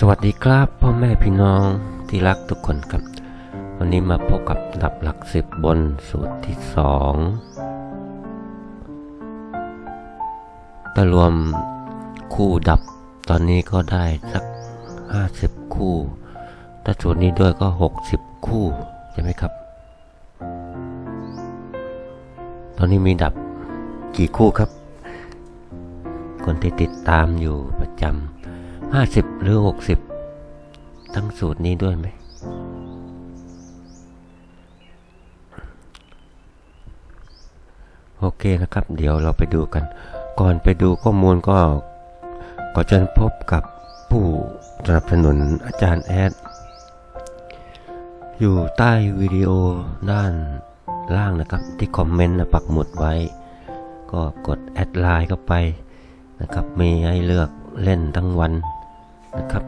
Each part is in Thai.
สวัสดีครับพ่อแม่พี่น้องที่รักทุกคนครับ วันนี้มาพบกับดับหลักสิบบนสูตรที่สองถ้ารวมคู่ดับตอนนี้ก็ได้สักห้าสิบคู่ ถ้าสูตรนี้ด้วยก็หกสิบคู่ใช่ไหมครับ ตอนนี้มีดับกี่คู่ครับ คนที่ติดตามอยู่ประจำ ห้าสิบหรือหกสิบทั้งสูตรนี้ด้วยไหม โอเคนะครับ เดี๋ยวเราไปดูกัน ก่อนไปดูข้อมูลก็ขอเชิญพบกับผู้สนับสนุนอาจารย์แอด อยู่ใต้วิดีโอด้านล่างนะครับ ที่คอมเมนต์นะปักหมุดไว้ ก็กดแอดไลน์เข้าไปนะครับ มีให้เลือกเล่นทั้งวัน นะครับ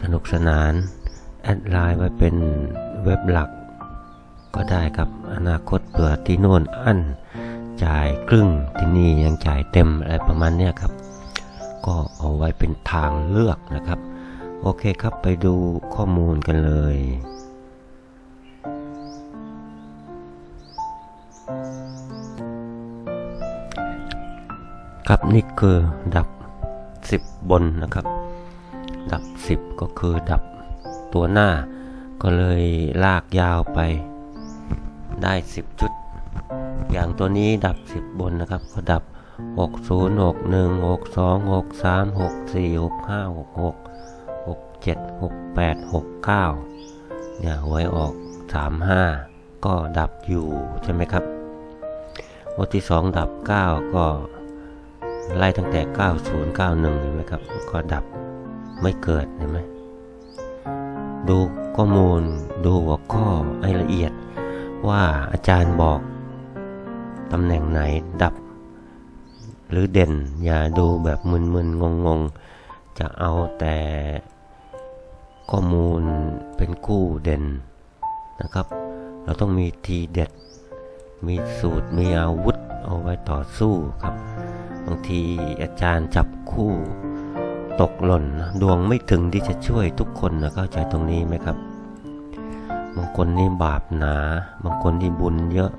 สนุกสนาน แอดไลน์ไว้เป็นเว็บหลัก ก็ได้ครับอนาคตเผื่อที่โน่นอันจ่ายครึ่งที่นี่ยังจ่ายเต็มอะไรประมาณเนี้ยครับ ก็เอาไว้เป็นทางเลือกนะครับ โอเคครับไปดูข้อมูลกันเลยครับนี่คือดับ 10 บนนะครับ ดับ 10 ก็คือดับตัวหน้า ก็เลยลากยาวไปได้ 10 จุด อย่างตัวนี้ดับ 10 บนนะครับ ก็ดับ 60 61 62 63 64 65 66 67 68 69เนี่ยหวยออก 35 ก็ดับอยู่ใช่ไหมครับงวดที่ 2 ดับ 9 ก็ไล่ตั้งแต่ 90 91เห็นไหมครับ ก็ดับ ไม่เกิดเห็นไหมดูข้อมูลดูหัวข้อให้ละเอียดว่าอาจารย์บอกตำแหน่งไหนดับ หรือเด่น อย่าดูแบบมึนๆงงๆ จะเอาแต่ข้อมูลเป็นคู่เด่นนะครับ เราต้องมีทีเด็ด มีสูตรมีอาวุธเอาไว้ต่อสู้ครับ บางทีอาจารย์จับคู่ ตกหล่นนะดวงไม่ถึงที่จะช่วยทุกคนนะเข้าใจตรงนี้ไหมครับ บางคนนี่บาปหนา บางคนนี่บุญเยอะ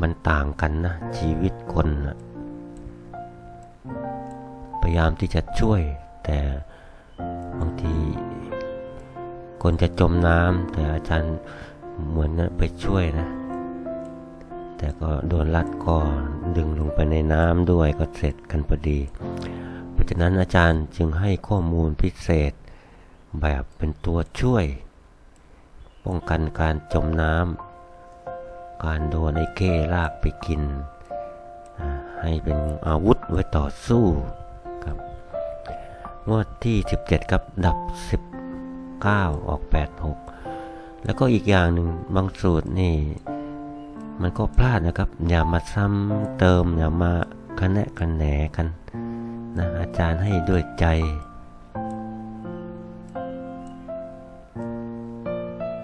มันต่างกันนะ ชีวิตคนนะพยายามที่จะช่วย แต่บางทีคนจะจมน้ำแต่อาจารย์เหมือนนะไปช่วยนะ แต่ก็โดนลัดคอดึงลงไปในน้ำด้วยก็เสร็จกันพอดี เพราะฉะนั้นอาจารย์จึงให้ข้อมูลพิเศษ แบบเป็นตัวช่วย ป้องกันการจมน้ำการโดนไอ้เก้ลากไปกิน ให้เป็นอาวุธไว้ต่อสู้ครับงวดที่ 17 ครับดับ 19 ออก 86 แล้วก็อีกอย่างหนึ่งบางสูตรนี่ มันก็พลาดนะครับ อย่ามาซ้ำเติมอย่ามาคะแนะกันแหนกันนะอาจารย์ให้ด้วยใจ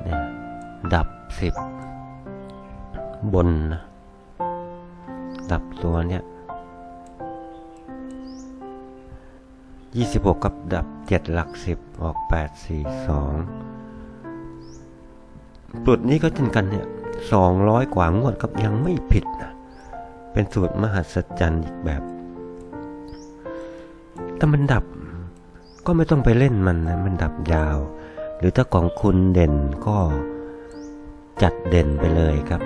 เนี่ยดับสิบบนนะดับตัวเนี้ยยี่สิบหกกับดับเจ็ดหลักสิบออกแปดสี่สองปุดนี้ก็เช่นกันเนี่ยสองร้อยกว่างวดครับยังไม่ผิดนะ เป็นสูตรมหัศจรรย์อีกแบบ ถ้ามันดับ ก็ไม่ต้องไปเล่นมันนะมันดับยาว หรือถ้าของคุณเด่นก็จัดเด่นไปเลยครับ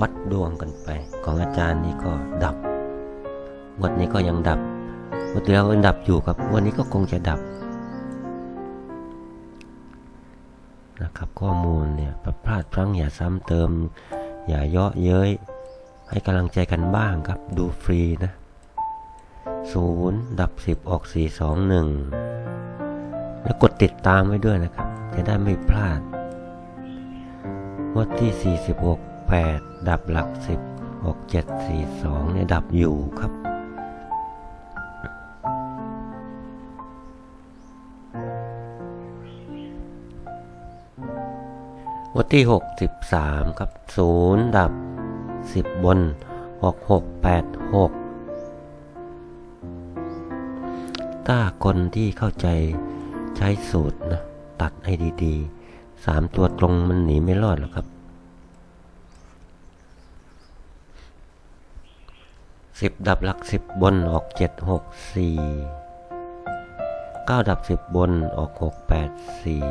วัดดวงกันไป ของอาจารย์นี้ก็ดับ วันนี้ก็ยังดับวันที่แล้วก็ดับอยู่ครับ วันนี้ก็คงจะดับนะครับข้อมูลเนี่ยพลาดพลั้งอย่าซ้ำเติม อย่าเยาะเย้ยให้กำลังใจกันบ้างครับ ดูฟรีนะ ศูนย์ดับสิบออกสี่สองหนึ่งแล้วกดติดตามไว้ด้วยนะครับ จะได้ไม่พลาด วัดที่ 46 8 ดับหลัก 10ออก7 4 2เนี่ยดับอยู่ครับ วัดที่ 63 ครับ 0 ดับ 10 บนออก6 8 6 ถ้าคนที่เข้าใจใช้สูตรนะตัดให้ดีๆสามตัวตรงมันหนีไม่รอดหรอกครับสิบดับหลักสิบบนออกเจ็ดหกสี่เก้าดับสิบบนออกหกแปดสี่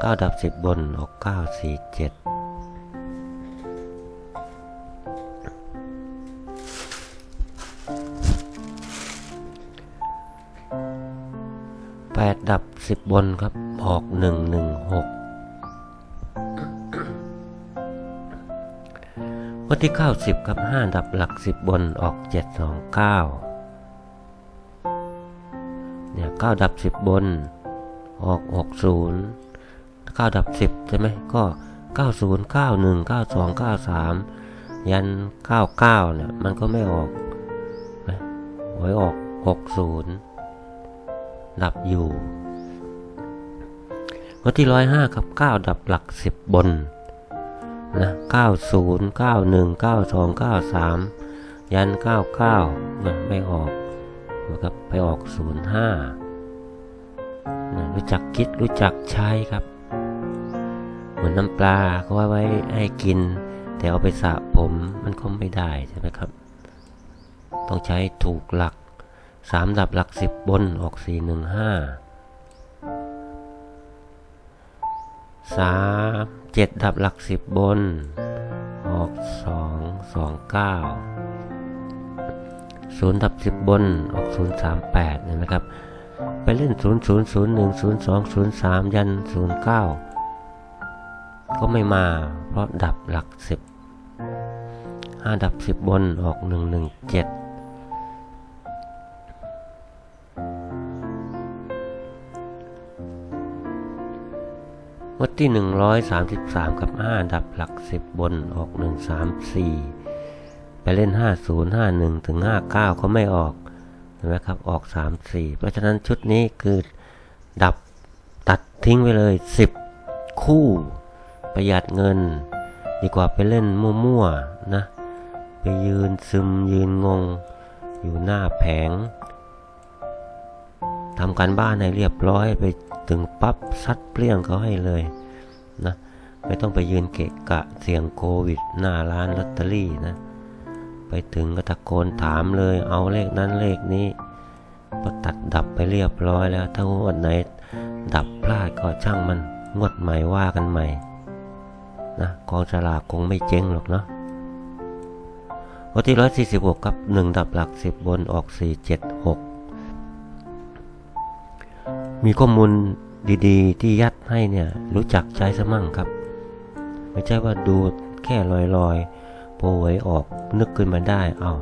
เก้าดับสิบบนออกเก้าสี่เจ็ด สิบบนครับ ออกหนึ่งหนึ่งหกวันที่เก้าสิบกับห้าดับหลักสิบบนออกเจ็ดสองเก้าเนี่ยเก้าดับสิบบน ออกหกศูนย์เก้าดับสิบใช่ไหมก็เก้าศูนย์เก้าหนึ่งเก้าสองเก้าสามยันเก้าเก้าเนี่ยมันก็ไม่ออกนะหวยออกหกศูนย์ดับอยู่ วันที่ร้อยห้ากับเก้าดับหลักสิบบนนะเก้าศูนย์เก้าหนึ่งเก้าสองเก้าสามยันเก้าเก้านะไม่ออกนะครับไปออกศูนย์ห้านะรู้จักคิดรู้จักใช้ครับ เหมือนน้ำปลาก็ไว้ไว้ให้กิน แต่เอาไปสระผมมันก็ไม่ได้ใช่ไหมครับ ต้องใช้ถูกหลักสามดับหลักสิบบนออกสี่หนึ่งห้า สามเจ็ดดับหลักสิบบนออกสองสองเก้าศูนย์ดับสิบบนออกศูนย์สามแปดเห็นไหมครับไปเล่นศูนย์ศูนย์ศูนย์หนึ่งศูนย์สองศูนย์สามยันศูนย์เก้าก็ไม่มาเพราะดับหลักสิบห้าดับสิบบนออกหนึ่งหนึ่งเจ็ด วัดที่หนึ่งร้อยสามสิบสามกับห้าดับหลักสิบบนออกหนึ่งสามสี่ไปเล่นห้าศูนย์ห้าหนึ่งถึงห้าเก้าก็ไม่ออกเห็นไหมครับออกสามสี่เพราะฉะนั้นชุดนี้คือดับตัดทิ้งไปเลยสิบคู่ ประหยัดเงิน ดีกว่าไปเล่นมั่วๆนะ ไปยืนซึมยืนงง อยู่หน้าแผงทำการบ้านให้เรียบร้อยไป ถึงปั๊บซัดเปลี่ยงเขาให้เลยนะไม่ต้องไปยืนเกะกะเสี่ยงโควิด หน้าร้านลอตเตอรี่นะ ไปถึงก็ตะโกนถามเลย เอาเลขนั้นเลขนี้พอตัดดับไปเรียบร้อยแล้ว ถ้างวดไหน ดับพลาดก็ช่างมันงวดใหม่ว่ากันใหม่นะกองฉลากคงไม่เจ๊งหรอกเนาะวันที่ร้อยสี่สิบหกครับหนึ่งดับหลักสิบบนออกสี่เจ็ดหก มีข้อมูลดีๆ ที่ยัดให้เนี่ยรู้จักใช้สมั่งครับ ไม่ใช่ว่าดูแค่ลอยๆโปรไว้ออกนึกขึ้นมาได้ เอา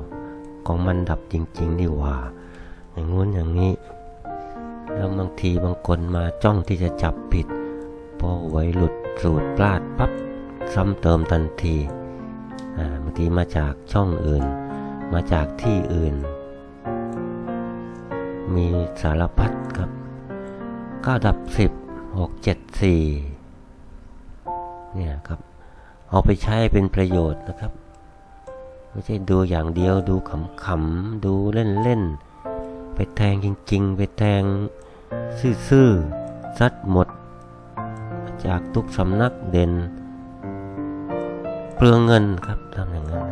ของมันดับจริงๆดีกว่า อย่างงู้นอย่างนี้ แล้วบางทีบางคนมาจ้องที่จะจับผิดพอหวยหลุดสูตรพลาดปั๊บซ้ำเติมทันทีบางทีมาจากช่องอื่น มาจากที่อื่น มีสารพัดครับ ก้าดับสิบหกเจ็ดสี่เนี่ยครับ เอาไปใช้เป็นประโยชน์นะครับ ไม่ใช่ดูอย่างเดียวดูขำๆ ดูเล่นๆ ไปแทงจริงๆ ไปแทงซื่อๆ ซัดหมด จากทุกสำนักเด่น เปลืองเงินครับทำอย่างนั้น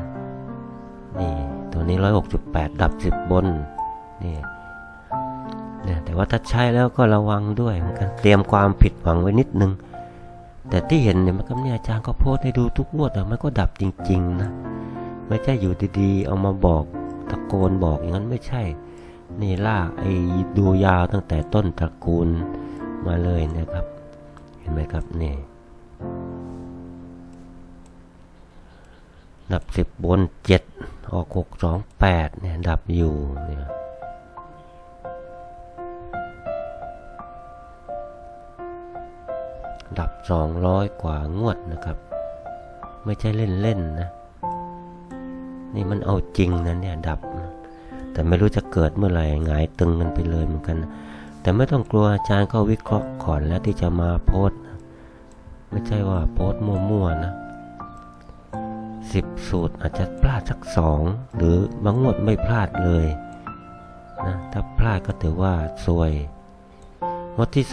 นี่ตัวนี้ร้อยหกสิบแปดดับสิบบนนี่ แต่ว่าถ้าใช้แล้วก็ระวังด้วยเหมือนกันเตรียมความผิดหวังไว้นิดนึง แต่ที่เห็นเนี่ยมันก็เนี่ยอาจารย์ก็โพสให้ดูทุกงวดอะมันก็ดับจริง ๆ นะ ไม่ใช่อยู่ดีๆ เอามาบอกตะโกนบอกอย่างนั้นไม่ใช่ นี่ล่าไอ้ดูยาวตั้งแต่ต้นตระกูลมาเลยนะครับ เห็นไหมครับนี่ดับสิบบนเจ็ดออกหกสองแปดเนี่ยดับอยู่เนี่ย ดับสองร้อยกว่างวดนะครับ ไม่ใช่เล่นๆนนะ นี่มันเอาจริงนะเนี่ยดับ แต่ไม่รู้จะเกิดเมื่อไหร่หงายตึงกันไปเลยเหมือนกัน แต่ไม่ต้องกลัวอาจารย์ก็วิเคราะห์ก่อนแล้วที่จะมาโพสไม่ใช่ว่าโพสมั่วๆนะสิบสูตรอาจจะพลาดสักสองหรือบางงวดไม่พลาดเลยนะถ้าพลาดก็ถือว่าซวย วดที่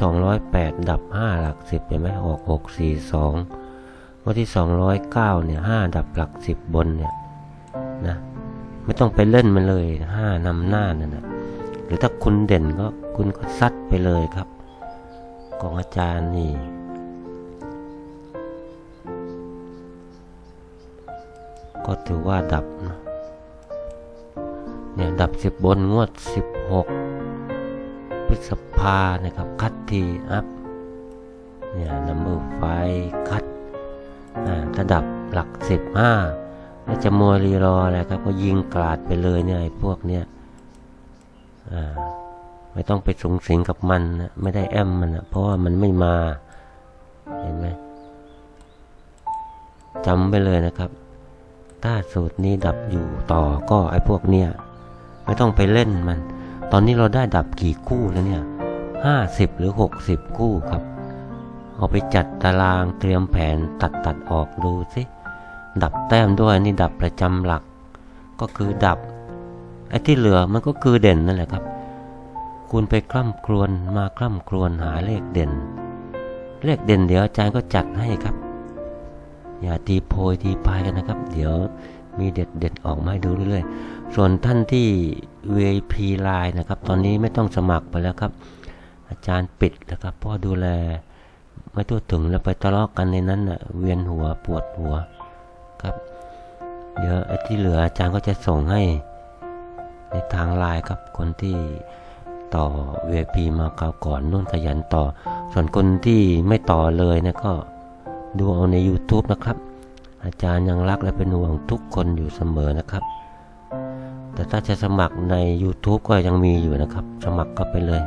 208 ดับ 5 หลัก 10เห็นไหมออก 6 4 2งวดที่ 209 เนี่ย 5 ดับหลัก 10 บนเนี่ยนะ ไม่ต้องไปเล่นมันเลย 5นำหน้านั่นนะหรือถ้าคุณเด่นก็คุณก็ซัดไปเลยครับ ของอาจารย์นี่ก็ถือว่าดับนะเนี่ยดับสิบบนงวดสิบหก พฤษภานะครับ คัดทีอัพเนี่ยนัมเบอร์ไฟคัดอ่าถ้าดับหลักสิบห้าแล้วจะมัวรีรออะไรครับ ก็ยิงกลาดไปเลยเนี่ยไอ้พวกเนี้ยอ่าไม่ต้องไปสูงสิงกับมันนะไม่ได้แอมมันนะเพราะว่ามันไม่มา เห็นไหมจำไปเลยนะครับ ถ้าสูตรนี้ดับอยู่ต่อก็ไอ้พวกเนี้ยไม่ต้องไปเล่นมัน ตอนนี้เราได้ดับกี่คู่แล้วเนี่ยห้าสิบหรือหกสิบคู่ครับ เอาไปจัดตารางเตรียมแผนตัดตัดออกดูสิ ดับแต้มด้วยนี่ดับประจำหลัก ก็คือดับไอ้ที่เหลือมันก็คือเด่นนั่นแหละครับ คุณไปคล่ำครวญมาคล่ำครวญหาเลขเด่น เลขเด่นเดี๋ยวอาจารย์ก็จัดให้ครับ อย่าตีโพยตีพายกันนะครับ เดี๋ยวมีเด็ดเด็ดออกมาให้ดูเรื่อยๆ ส่วนท่านที่ VIP Line นะครับ ตอนนี้ไม่ต้องสมัครไปแล้วครับ อาจารย์ปิดแล้วครับพราะดูแล ไม่ทั่วถึงแล้วไปทะเลาะกันในนั้นน่ะเวียนหัวปวดหัวครับ เดี๋ยวไอ้ที่เหลืออาจารย์ก็จะส่งให้ในทางไลน์ครับคนที่ต่อ VIP มาเก่าก่อนนุ่นขยันต่อ ส่วนคนที่ไม่ต่อเลยนะก็ดูเอาใน YouTube นะครับ อาจารย์ยังรักและเป็นห่วงทุกคนอยู่เสมอนะครับ แต่ถ้าจะสมัครใน YouTube ก็ยังมีอยู่นะครับ สมัครก็ไปเลย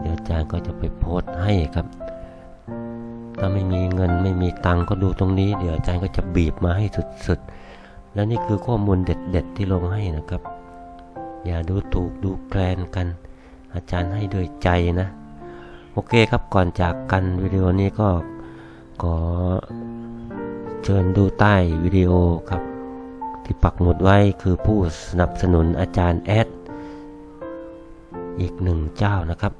เดี๋ยวอาจารย์ก็จะไปโพสต์ให้ครับ ถ้าไม่มีเงินไม่มีตังค์ก็ดูตรงนี้ เดี๋ยวอาจารย์ก็จะบีบมาให้สุดๆ และนี่คือข้อมูลเด็ด ๆ ที่ลงให้นะครับ อย่าดูถูกดูแคลนกัน อาจารย์ให้ด้วยใจนะ โอเคครับก่อนจากกันวิดีโอนี้ก็ขอเชิญดูใต้วิดีโอครับ ที่ปักหมุดไว้คือผู้สนับสนุนอาจารย์แอดอีกหนึ่งเจ้านะครับ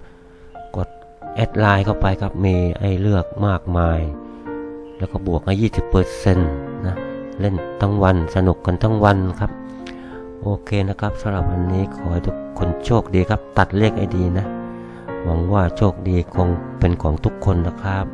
กดแอดไลน์เข้าไปครับมีไอเลือกมากมาย แล้วก็บวกให้20%นะ เล่นทั้งวันสนุกกันทั้งวันครับ โอเคนะครับสำหรับวันนี้ขอให้ทุกคนโชคดีครับ ตัดเลขไอดีนะ หวังว่าโชคดีคงเป็นของทุกคนนะครับ